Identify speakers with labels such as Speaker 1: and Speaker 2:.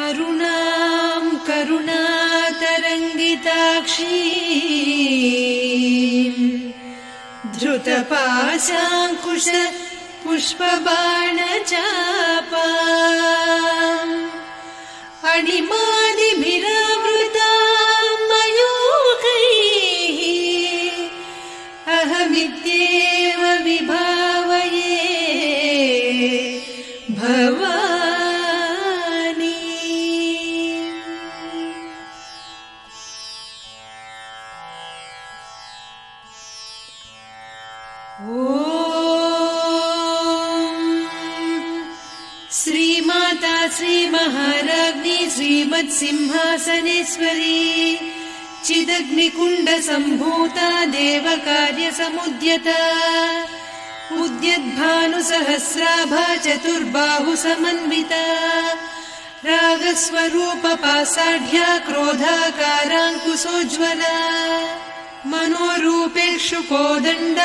Speaker 1: अरुणाम् करुणातरङ्गिताक्षी धृतपाशाङ्कुश पुष्पबाणचापा अणिमादिभिरावृता मयूखैः अहमित्येव विभावये भवानी श्रीमाता श्रीमहाराज्ञी श्रीमत्सिंहासनेश्वरी चिदग्निकुण्डसम्भूता देवकार्यसमुद्यता उद्यद्भानुसहस्राभा चतुर्बाहुसमन्विता रागस्वरूपपासाढ्या क्रोधाकाराङ्कुशोज्ज्वला मनोरूपेक्षु कोदण्ड